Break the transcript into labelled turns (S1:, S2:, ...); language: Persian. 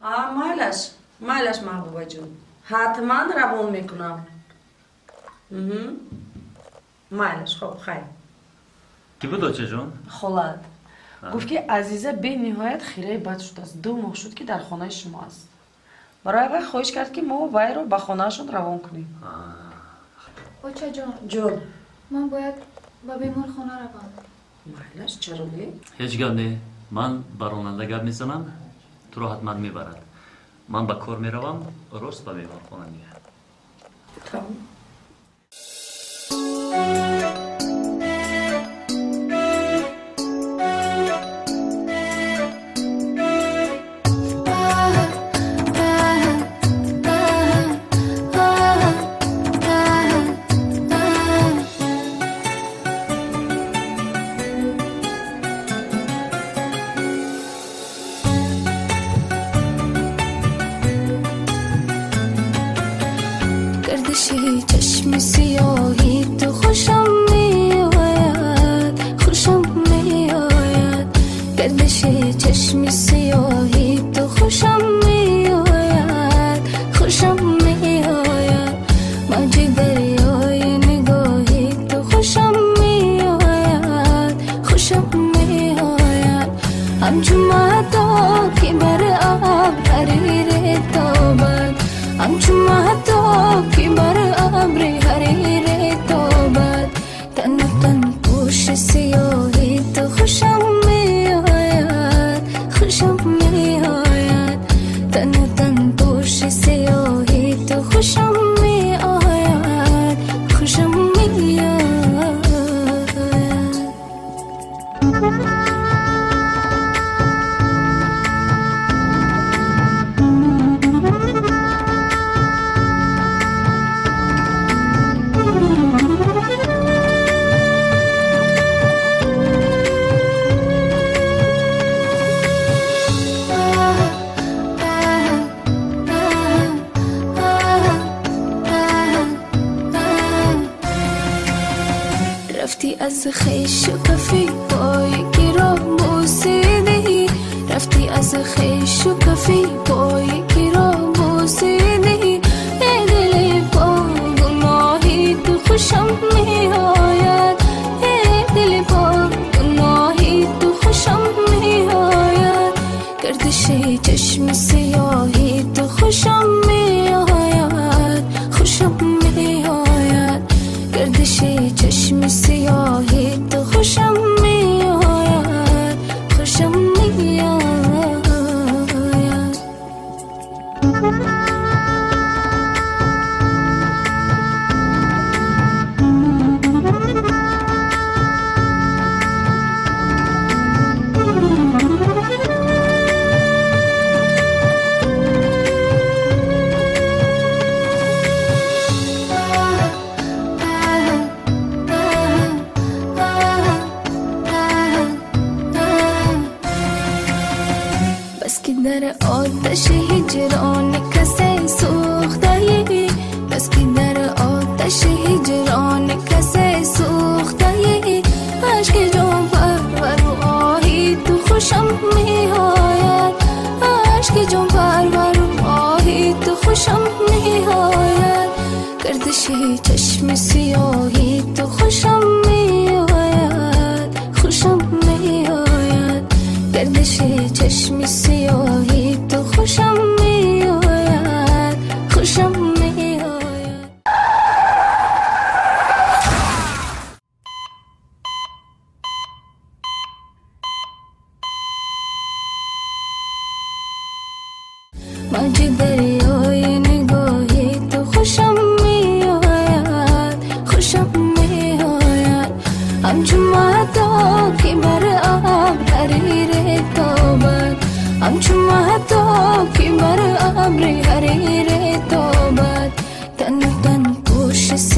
S1: а майлаш майлаш маҳбубаҷон
S2: ҳатман равон мекунам. Майлаш
S1: хоб хайр. Кӣ буд очаҷон холат гуфт ки азиза бениҳоят хираи бад шудааст ду моҳ шуд ки дар хонаи шумо аст. Барои вай хоҳиш кард ки мо вайро ба хонаашон
S3: равон кунем.
S1: Очаҷон
S3: ҷон. Ман бояд ба беморхона равам.
S1: Майлаш чаро не?
S2: Ҳеҷ гап не. Ман ба ронанда гап мезанам туро ҳатман мебарад. Ман ба кор меравам рост ба меҳмонхона меоям
S4: گردش چشم سیاهی تو خوشم میآید خوشم میآید. گردش چشم سیاهی تو خوشم میآید خوشم میآید. موج دریای نگاهی تو خوشم میآید خوشم میآید. همچون مهدا که بر آب حریر تابد همچون مهدا که بر ابر حریر تابد از خیش کفی پای گیرا بوسیدی رفتی از خیش و کفی پای گیرا بوسیدی ای دل با گناهی تو خوشم میآید در آتش هجران کسی سوخته بس که در آتش هجران کسی سوخته عشق جان پرور و آهی تو خوشم میآید. عشق جان پرور و آهی تو خوشم میآید. گردش چشم سیاهی تو خوشم میآید. خوشم میآید گردش چشم سیاهی تو خوشم میآید خوشم میآید. موج
S5: She's.